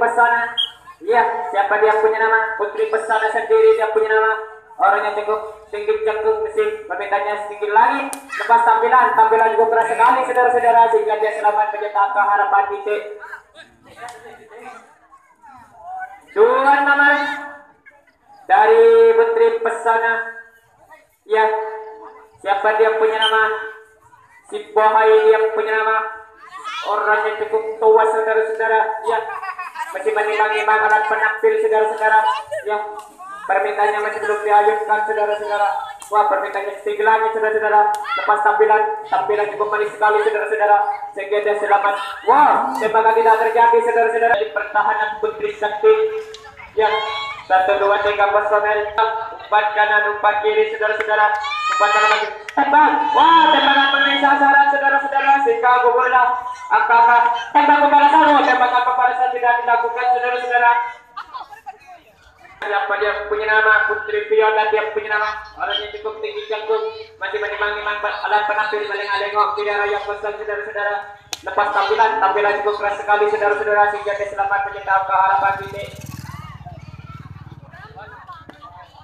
pesona. Iya, siapa dia punya nama? Putri pesona sendiri dia punya nama. Orangnya cukup tinggi jangkung mesin, permintaannya setinggi langit. Lepas tampilan, tampilan juga keras sekali saudara-saudara sehingga dia selamat mencetak harapan titik. Tuan nomor dari Putri Pesona. Ya, siapa dia punya nama? Si Bohai dia punya nama. Orangnya cukup tua saudara-saudara. Ya, masih menimbang-nimbang alat penampil saudara-saudara. Ya, permintaannya masih belum diajukan saudara-saudara. Wah, permintaannya setinggi langit saudara-saudara. Lepas tampilan, tampilan cukup manis sekali saudara-saudara. Dia selamat. Wah, tembakan tidak terjadi saudara-saudara di pertahanan Putri Sakti. Ya, satu dua tiga personel umpan kanan umpan kiri saudara-saudara umpan kanan lagi tembak wah tembakan mengenai sasaran saudara-saudara sehingga gugurlah angka tembak pembalasan tidak dilakukan saudara-saudara. Siapa dia punya nama Putri Fiona dia punya nama orangnya cukup tinggi jangkung masih menimang-nimang alat penampil paling alengok tidak raya kosong saudara-saudara. Lepas tampilan tampilan cukup keras sekali saudara-saudara sehingga dia selamat menyetak ke harapan ini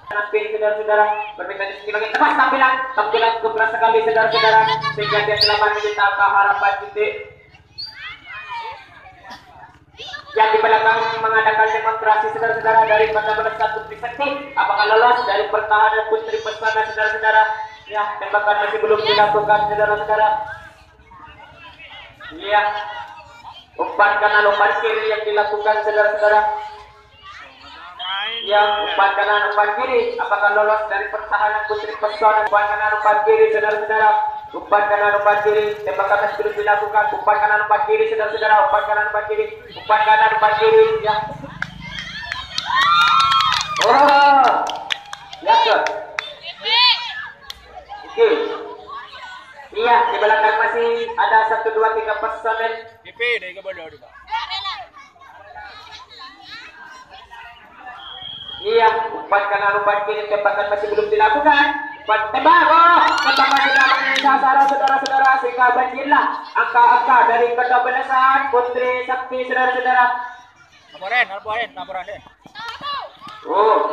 tampil saudara-saudara tinggi lagi. Lepas tampilan tampilan cukup keras sekali saudara-saudara sehingga dia selamat menyetak ke harapan titik yang di belakang mengadakan demonstrasi saudara-saudara dari Belesat Putri Sakti apakah lolos dari pertahanan Putri Pesona saudara-saudara? Ya tembakan masih belum dilakukan saudara-saudara. Iya umpan kanan umpan kiri yang dilakukan saudara-saudara. Yang umpan kanan umpan kiri. Apakah lolos dari pertahanan Putri Pesona umpan kanan umpan kiri saudara-saudara umpan kanan umpan kiri. Tembakan belum dilakukan. Umpan kanan umpan kiri. Saudara-saudara umpan kanan umpan kiri. Umpan kanan umpan kiri. Ya. Oh ya ke oke. Iya di belakang masih ada satu dua tiga personel. DP dari ke bodoh juga. Iya, umpan kanan umpan kiri. Tembakan masih belum dilakukan. Umpan tembak, oh, tidak mengenai sasaran saudara-saudara sehingga banjirlah angka-angka dari kedobelasan Putri Sakti saudara-saudara. Laporan, laporan, laporan deh. Oh,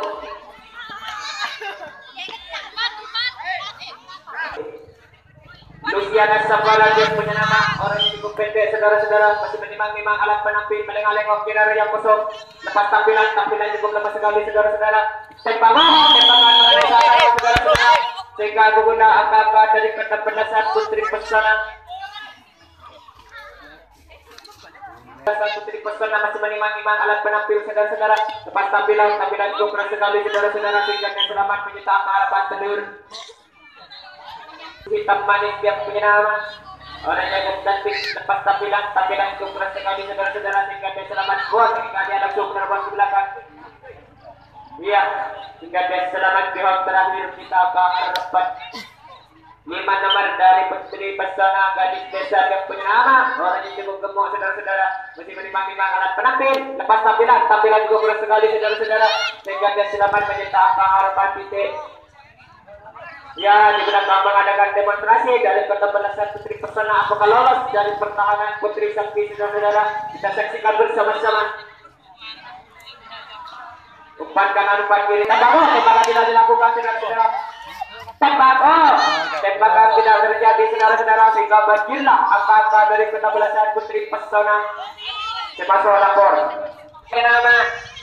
Luciana Sabala dia punya nama orang yang cukup pendek saudara-saudara. Masih menimang-nimang alat penampil meleng-aleng kira yang kosong. Lepas tampilan tampilan cukup lemah sekali saudara-saudara. Tembak oh, tembakan mengenai sasaran saudara-saudara guguna angka-angka dari kedebelasan Putri Pesona. Putri Pesona masih menimang-nimang alat penampil saudara-saudara. Lepas tampilan tampilan cukup sekali saudara-saudara sehingga selamat menyetak harapan telur. Hitam manis yang punya nama orang yang cantik lepas tampilan tampilan cukup sekali saudara-saudara sehingga selamat. Gol sehingga dia langsung menerbang ke belakang iya selamat di home terakhir kita ke harapan lima nomor dari Putri Pesona gadis desa yang orang yang cukup gemuk saudara-saudara masih menimang-nimang alat penampil lepas tampilan tampilan juga keras sekali saudara-saudara. Sehingga selamat mencetak ke harapan titik. Ya, di belakang mengadakan demonstrasi dari Kota Belasan Putri Pesona apakah lolos dari pertahanan Putri Sakti saudara-saudara? Kita saksikan bersama-sama umpan kanan umpan kiri. Tembak oh tembakan tidak dilakukan saudara-saudara tembak oh tembakan tidak terjadi saudara-saudara sehingga banjirlah angka-angka dari Kota Belasan Putri Pesona. Cepat soal lapor nama.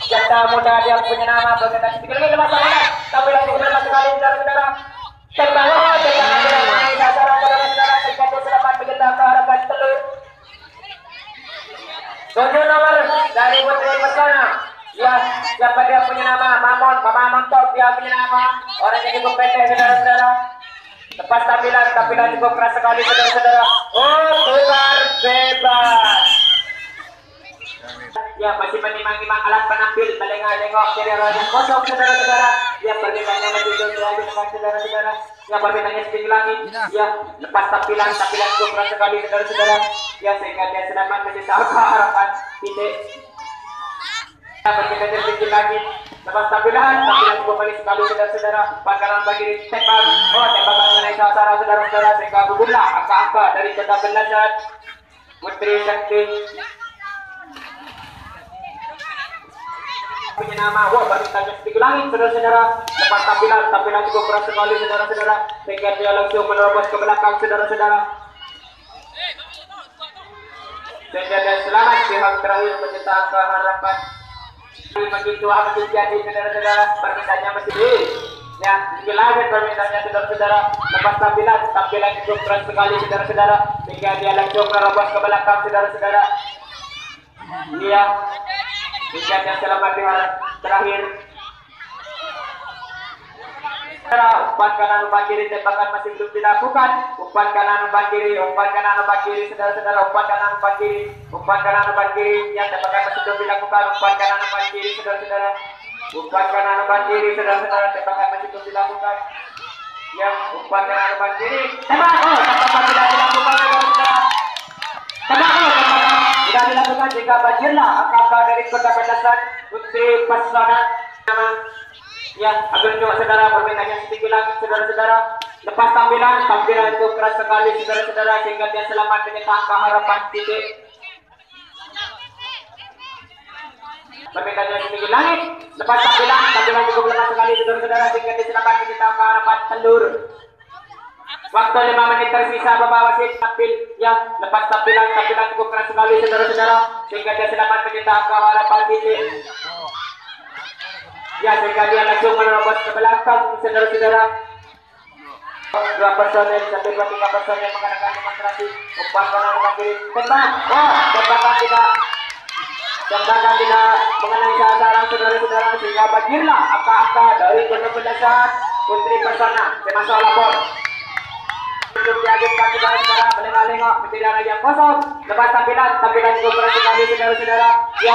Janda muda dia punya nama. Berkata sedikit lagi lepas tangan tapi lagi lemas sekali saudara-saudara. Tembak oh tembakan tidak mengenai sasaran saudara-saudara sehingga dia selamat mencetak ke harapan telur. Tujuh nomor dari Putri Pesona ya siapa dia punya nama Mamon Mamon Top dia punya nama orang yang cukup pendek saudara-saudara lepas tampilan tampilan cukup keras sekali saudara-saudara oh tukar bebas Ya masih menimang-nimang alat penampil melengah-lengok dari raja kosong saudara-saudara. Ya masih belum diambil dengan saudara-saudara. Ya perbedaannya setinggi langit. Ya lepas tampilan tampilan cukup keras sekali saudara-saudara. Ya sehingga dia selamat mencetak harapan titik. Perbedaannya setinggi langit. Lepas sekali tembak. Oh tembakan mengenai dari punya nama. Sekali menerobos selamat pihak terakhir mencetak harapan begitu amat terjadi saudara-saudara permintaannya di ya lagi permintaannya saudara-saudara lepas tampilan tampilan cukup keras sekali saudara-saudara sehingga dia langsung menerobos ke belakang saudara-saudara Iya. Hingga yang selamat terakhir. Umpan kanan umpan kiri tembakan masih belum dilakukan. Umpan kanan umpan kiri, umpan kanan umpan kiri, saudara-saudara umpan kanan umpan kiri, umpan kanan umpan kiri yang tembakan masih belum dilakukan. Umpan kanan umpan kiri, saudara-saudara. Umpan kanan umpan kiri, saudara-saudara tembakan masih belum dilakukan. Yang umpan kanan umpan kiri, tembak! Oh, tembakan tidak dilakukan, saudara-saudara. Tembak! Oh, tembakan tidak dilakukan jika banjirlah angka dari kota Pedasan Putri Pasana nama ya agar juga saudara permintaannya setinggi langit saudara-saudara. Lepas tampilan tampilan itu keras sekali saudara-saudara sehingga dia selamat menyetak angka harapan titik. Permintaannya setinggi langit lepas tampilan tampilan cukup lemah sekali saudara-saudara sehingga dia selamat menyetak angka harapan telur. Waktu lima menit tersisa Bapak Wasit tampil. Ya lepas tampilan tampilan cukup keras sekali saudara-saudara sehingga dia selamat mencetak angka harapan titik. Ya sehingga dia langsung menerobos ke belakang saudara-saudara. Dua personel satu dua tiga personel mengadakan demonstrasi umpan kanan umpan kiri. Tembak. Oh tembakan tidak. Tembakan tidak mengenai sasaran saudara-saudara. Sehingga banjirlah angka-angka dari kesebelasan Putri Persona. Termasuk lapor. Untuk diagihkan saudara saudara melengah-lengok menjadi yang kosong. Lepas tampilan tampilan cukup keras sekali saudara-saudara. Ya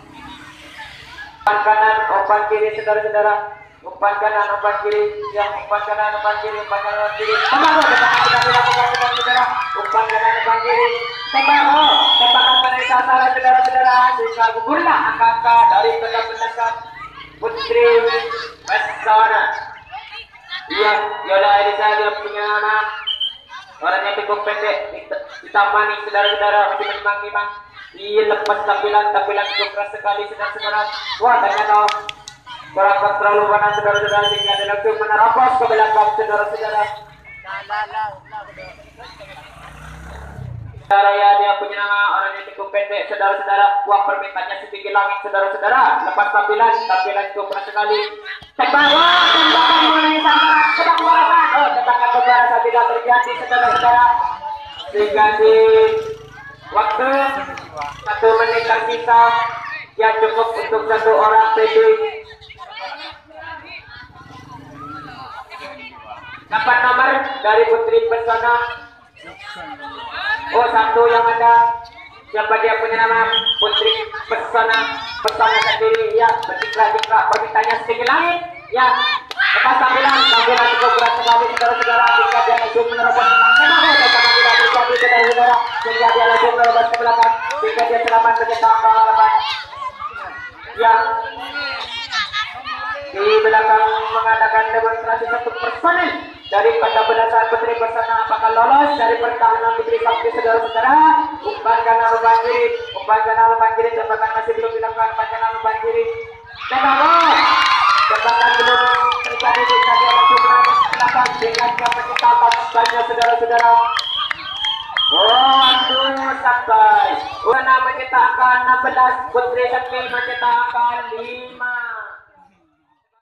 umpan kanan umpan kiri saudara-saudara umpan kanan umpan kiri yang umpan kanan umpan kiri umpan kanan umpan kiri tembak tembakan tidak dilakukan saudara-saudara umpan kanan umpan kiri tembak oh tembakan pada sasaran saudara-saudara gugurlah angka-angka dari pendapat Putri Pesona Iya, Yola Elisa dia punya anak Orangnya cukup pendek ditambah nih saudara-saudara masih menimang-nimang Lepas tampilan tampilan keras sekali saudara-saudara Wah dong Berangkat terlalu panas saudara-saudara sehingga dia langsung menerobos ke belakang saudara-saudara. Saudara ya dia punya nama orangnya cukup pendek saudara-saudara. Wah permintaannya setinggi langit saudara-saudara. Lepas tampilan tampilan cukup keras sekali. Tembak wah tembakan mulai sama Tembak balasan Oh tembakan pembalasan tidak terjadi saudara-saudara Sehingga di waktu satu menit tersisa yang cukup untuk satu orang PD dapat nomor dari Putri Pesona Oh satu yang ada. Siapa dia punya nama? Putri Pesona Pesona sendiri. Ya bertikra-tikra permintaannya setinggi langit ya lepas tampilan. Tampilan cukup berat sekali saudara-saudara. Jika dia langsung menerobos kenapa tembakan tidak terjadi saudara-saudara sehingga dia langsung menerobos ke belakang sehingga dia selamat mencetak ke harapan ya di belakang mengadakan demonstrasi satu personel dari kota berdasar Putri Bersama. Apakah lolos dari pertahanan Putri Sakti saudara-saudara umpan kanan umpan kiri umpan kanan umpan kiri tembakan masih belum dilakukan. Umpan kanan umpan kiri tembak tembakan belum terjadi. Dia langsung menerobos ke belakang. Dengan banyak saudara-saudara sampai. Wana mencetakkan 16, Putri Sakti mencetakkan 5.